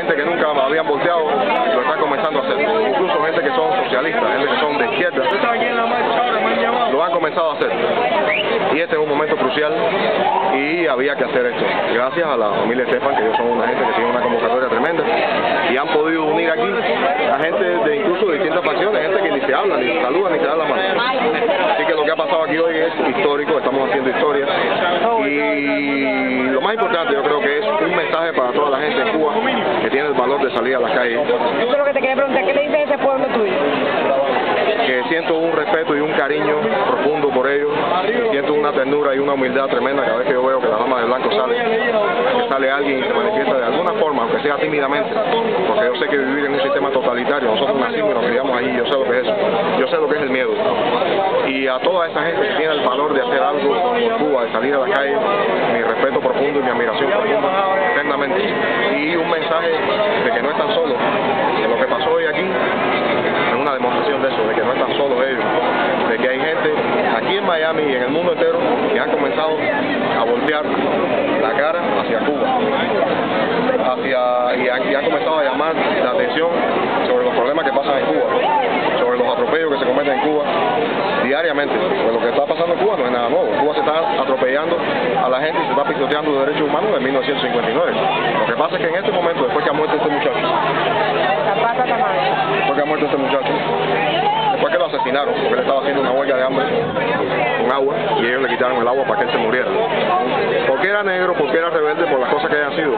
gente que nunca habían volteado lo están comenzando a hacer. Incluso gente que son socialistas, gente que son de izquierda, lo han comenzado a hacer. Y este es un momento crucial y había que hacer esto. Gracias a la familia Estefan, que ellos son una gente que tiene una convocatoria tremenda y han podido unir aquí a gente de incluso de distintas facciones, gente que ni se habla, ni se saluda, ni se da la mano. Así que lo que ha pasado aquí hoy es histórico, estamos haciendo historia y lo más importante yo creo que es un mensaje para toda la gente en Cuba que tiene el valor de salir a las calles. Que te quería preguntar, ¿qué le dice ese pueblo tuyo? que siento un respeto y un cariño profundo por ellos, siento una ternura y una humildad tremenda cada vez que yo veo que la dama de blanco sale, que sale alguien y se manifiesta de alguna forma, aunque sea tímidamente, porque yo sé que vivir en un sistema totalitario, nosotros nacimos y nos criamos ahí, yo sé lo que es eso, yo sé lo que es el miedo. Y a toda esa gente que tiene el valor de hacer algo por Cuba, de salir a la calle, mi respeto profundo y mi admiración profunda, eternamente. Y un mensaje de que no están solos, de lo que pasó hoy aquí, es una demostración de eso, de que no están solos ellos, de que hay gente aquí en Miami y en el mundo entero que han comenzado a voltear la cara hacia Cuba hacia, y, han, y han comenzado a llamar la atención sobre los problemas que pasan en Cuba, sobre los atropellos que se cometen en Cuba diariamente, porque lo que está pasando en Cuba no es nada nuevo, Cuba se está atropellando a la gente y se está pisoteando derechos humanos en 1959. Lo que pasa es que en este momento, después que ha muerto este muchacho, después que ha muerto este muchacho, después que lo asesinaron, porque él estaba haciendo una huelga de hambre con agua y ellos le quitaron el agua para que él se muriera. Porque era negro, porque era rebelde, por las cosas que hayan sido.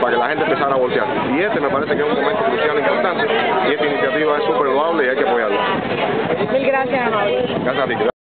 Para que la gente empezara a voltear. Y este me parece que es un momento crucial e importante y esta iniciativa es súper loable y hay que apoyarla. Mil gracias, Amable. Gracias a ti.